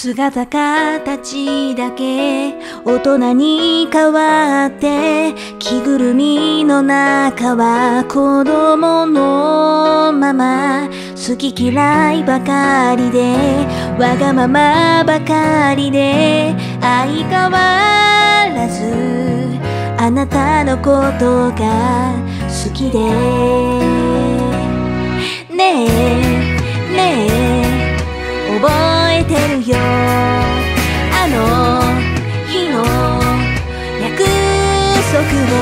姿形だけ大人に変わって着ぐるみの中は子供のまま好き嫌いばかりでわがままばかりで相変わらずあなたのことが好きで。ねえねえ。覚えてるよ。あの日の約束を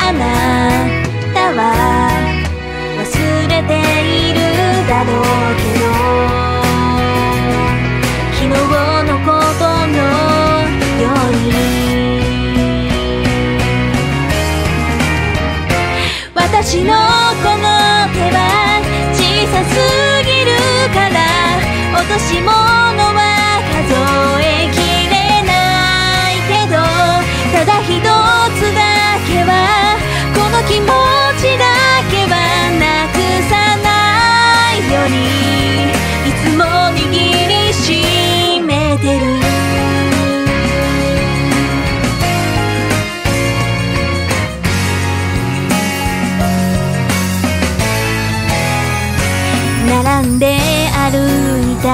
あなたは忘れているだろうけど昨日のことのように。私のりしめてる並んで歩いた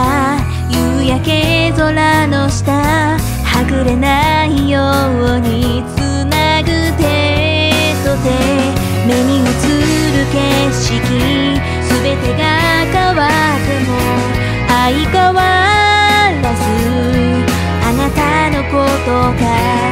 夕焼け空の下はぐれないようにつなぐ手と手目に映る景色すべてが相変わらずあなたのことが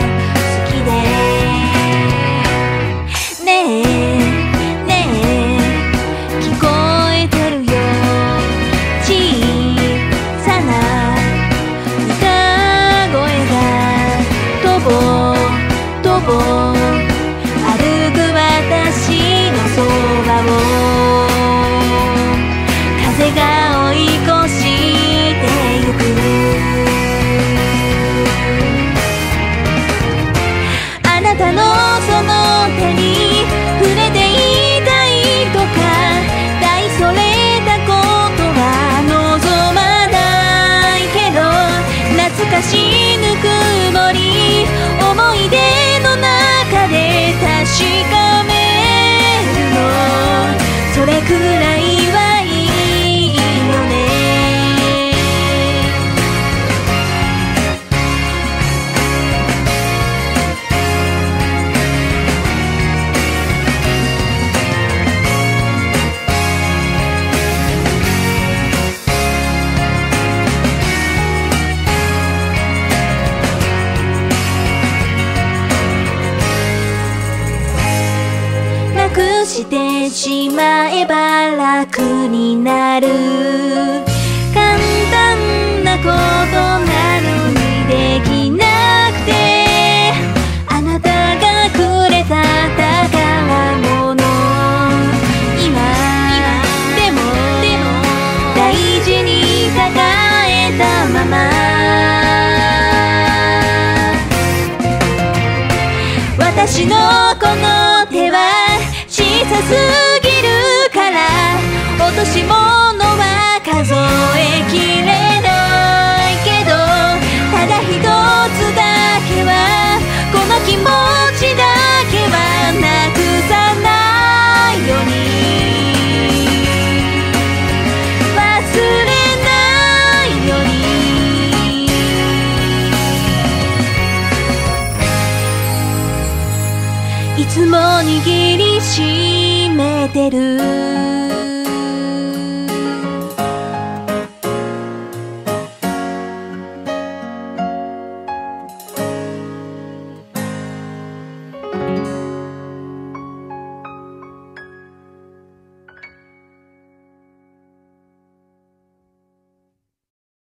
かめるの。それくらいはいしまえば楽になる。簡単なことなのにできなくてあなたがくれた宝物。今でも大事に抱えたまま。私のこのすぎるから落とし物は数えきれいつも握りしめてる。